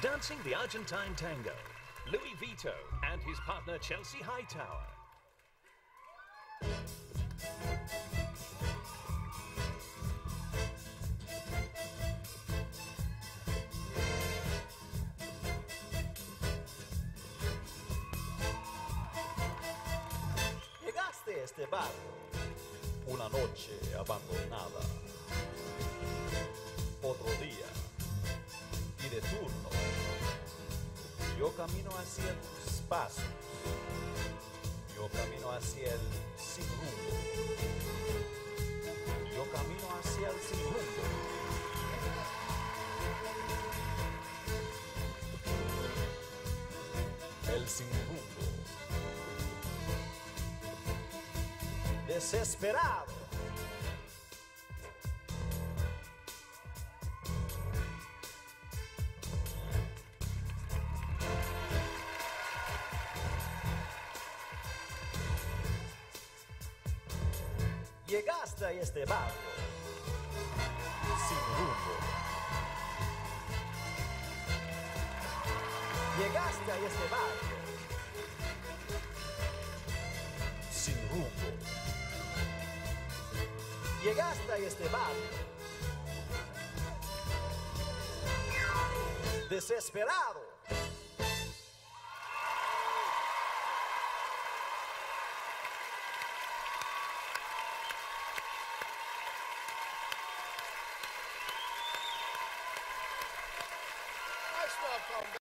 Dancing the Argentine tango, Louis Vito and his partner Chelsea Hightower. Llegaste a este barrio una noche abandonada. Otro día y de turno. Yo camino hacia tus pasos. Yo camino hacia el sin rumbo. Yo camino hacia el sin rumbo. El sin rumbo. Desesperado. Llegaste a este barrio sin rumbo. Llegaste a este barrio sin rumbo. Llegaste a este barrio desesperado. from